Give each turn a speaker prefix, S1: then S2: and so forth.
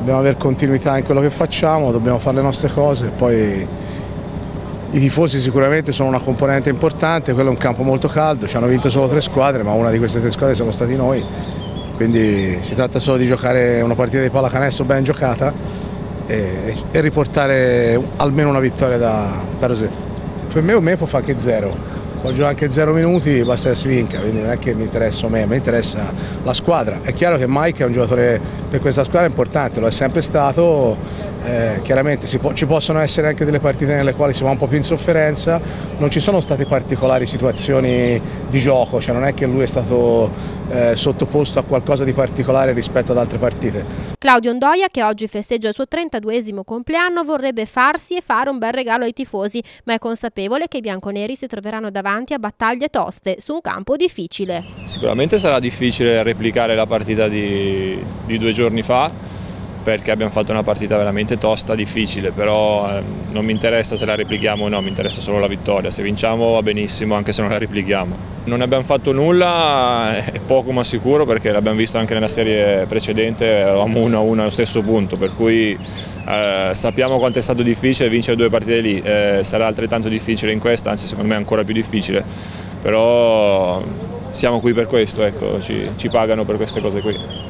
S1: dobbiamo avere continuità in quello che facciamo, dobbiamo fare le nostre cose, poi i tifosi sicuramente sono una componente importante, quello è un campo molto caldo, ci hanno vinto solo tre squadre, ma una di queste tre squadre siamo stati noi, quindi si tratta solo di giocare una partita di pallacanestro ben giocata e, e riportare almeno una vittoria da, da Roseto. Per me un me può fare anche zero, può giocare anche zero minuti, basta che si vinca, quindi non è che mi interessa me, mi interessa la squadra. È chiaro che Mike è un giocatore per questa squadra importante, lo è sempre stato, eh, chiaramente può, ci possono essere anche delle partite nelle quali si va un po' più in sofferenza, non ci sono state particolari situazioni di gioco, cioè non è che lui è stato eh, sottoposto a qualcosa di particolare rispetto ad altre partite.
S2: Claudio Ondoia, che oggi festeggia il suo 32esimo compleanno, vorrebbe farsi e fare un bel regalo ai tifosi, ma è consapevole che i bianconeri si troveranno davanti a battaglie toste su un campo difficile.
S3: Sicuramente sarà difficile replicare la partita di, di due giorni fa, perché abbiamo fatto una partita veramente tosta, difficile, però eh, non mi interessa se la replichiamo o no, mi interessa solo la vittoria, se vinciamo va benissimo anche se non la replichiamo. Non abbiamo fatto nulla, è poco ma sicuro perché l'abbiamo visto anche nella serie precedente, eravamo 1-1 allo stesso punto, per cui eh, sappiamo quanto è stato difficile vincere due partite lì, eh, sarà altrettanto difficile in questa, anzi secondo me ancora più difficile, però siamo qui per questo, ecco, ci, ci pagano per queste cose qui.